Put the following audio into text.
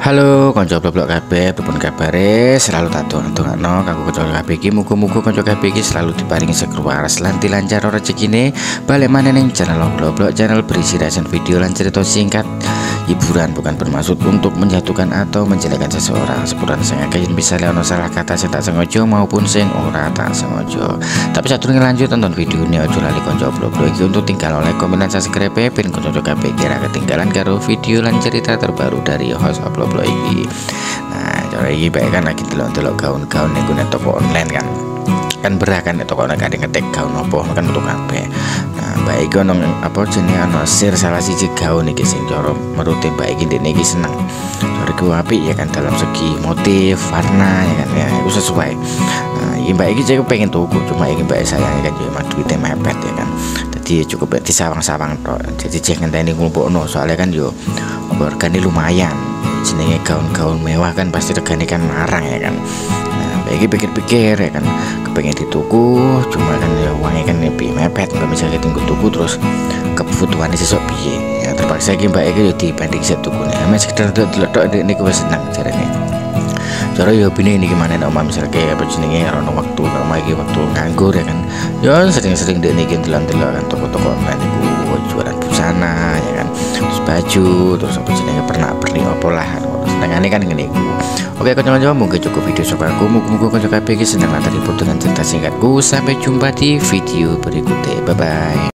Halo konco blok kabeh pripun kabare selalu tak dongakno kanggo konco kabeh iki. Muga-muga konco kabeh iki selalu diparingi sekruwaras lan dilancar rezekine. Balik maneh ning channel blok channel berisi reaction video lan cerita singkat hiburan bukan bermaksud untuk menjatuhkan atau menjelekan seseorang. Sepuran saya kayak bisa ono salah kata saya tak sengaja maupun sing ora tak sengaja. Tapi satu lanjut tonton video ini aja lali konco blok iki untuk tinggal oleh komen dan subscribe pin konco kabeh kira ketinggalan karo video lan cerita terbaru dari host goblok iki. Nah cara iki baik kan lagi delok-delok gaun-gaun ning gune toko online kan. Kan berat kan toko online kadang ngetek gaun opo kan untuk kabeh nah baik ono apa jenenge ono sir salah siji gaun iki sing cara menurut baik iki ndekne iki seneng. Cara ku apik ya kan dalam segi motif warna ya kan ya itu sesuai. Nah iki mbak iki saya pengen tuku cuma iki mbak sayang kan cuma duitnya mepet ya kan. Jadi cukup disawang-sawang tok jadi jangan tadi ngumpulno soalnya kan yo harganya lumayan. Jenenge gaun-gaun mewah kan pasti regane kan larang ya kan. Nah bagi pikir-pikir ya kan kepengen dituku cuma kan ya uangnya kan lebih mepet nggak bisa tinggal tuku terus kebutuhannya sesok piye. Ya terpaksa lagi mbak Eki ya dibanding saya tuku nih. Ama sekedar tok ini gue senang cara ini cara ya bini ini gimana nih oma misalnya apa jenenge orang waktu oma lagi waktu nganggur ya kan. Ya sering-sering deh nih telan-telan kan toko-toko online itu jualan busana ya kan. Terus baju terus apa jenenge pernah perni apa lah senengane kan iku Oke kanca-kanca mungkin cukup video soal aku muga-muga kanca kabeh iki seneng lan terhibur dengan cerita singkatku. Sampai jumpa di video berikutnya. Bye bye